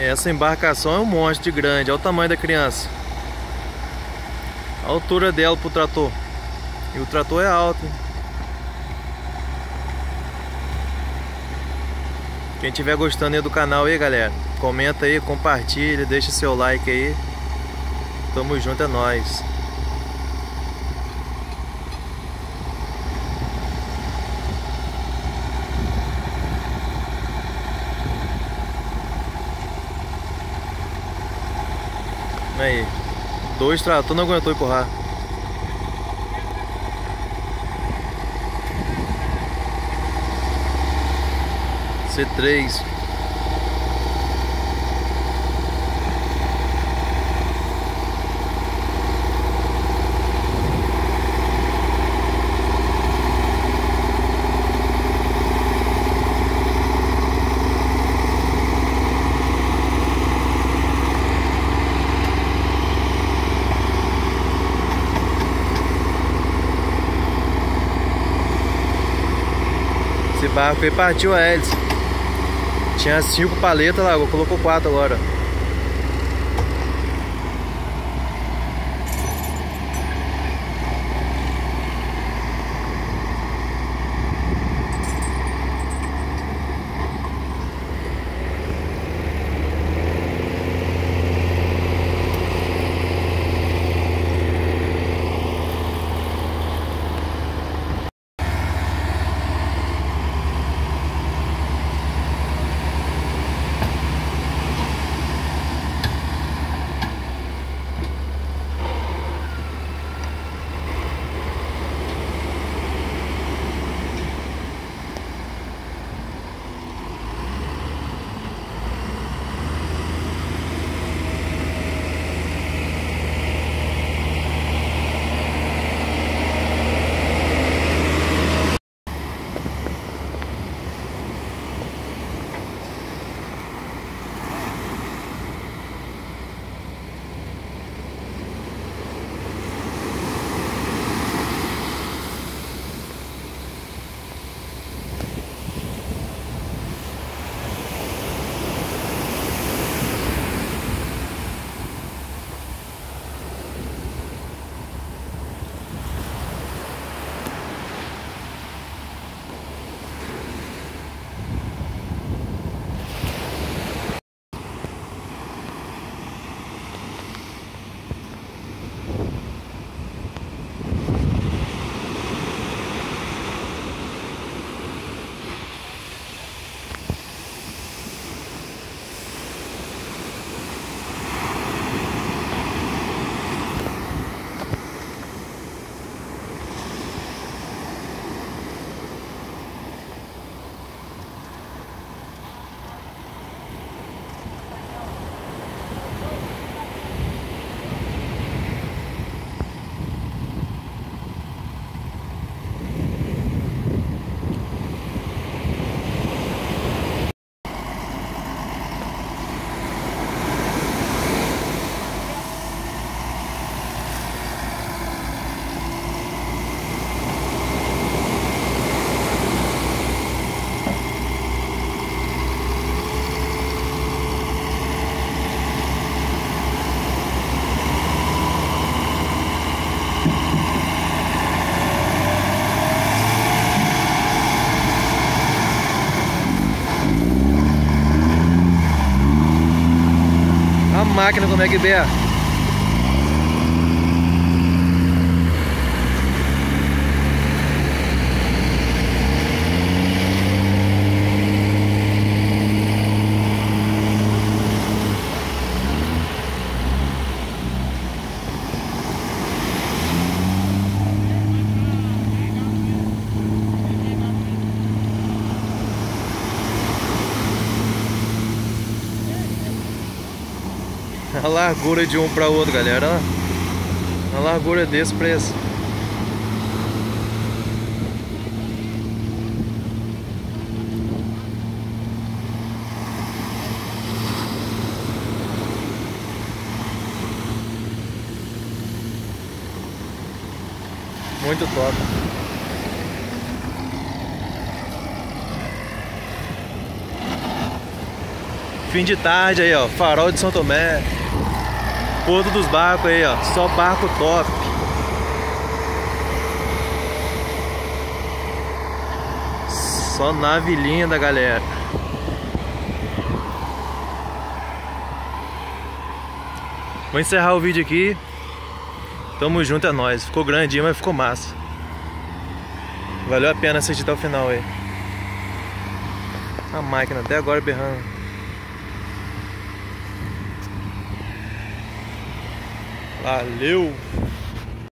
Essa embarcação é um monte de grande, olha o tamanho da criança. A altura dela pro trator. E o trator é alto. Hein? Quem tiver gostando aí do canal aí, galera, comenta aí, compartilha, deixa seu like aí. Tamo junto, é nóis. Aí. Dois tratores não aguentou empurrar. C3 Esse barco aí partiu a hélice. Tinha cinco paletas lá, colocou quatro agora. Máquina como é que berra. A largura de um para outro, galera. A largura desse esse. Muito top. Fim de tarde aí, ó. Farol de São Tomé. Porto dos barcos aí, ó. Só barco top. Só nave linda, galera. Vou encerrar o vídeo aqui. Tamo junto, é nóis. Ficou grandinho, mas ficou massa. Valeu a pena assistir até o final aí. A máquina até agora berrando. Valeu!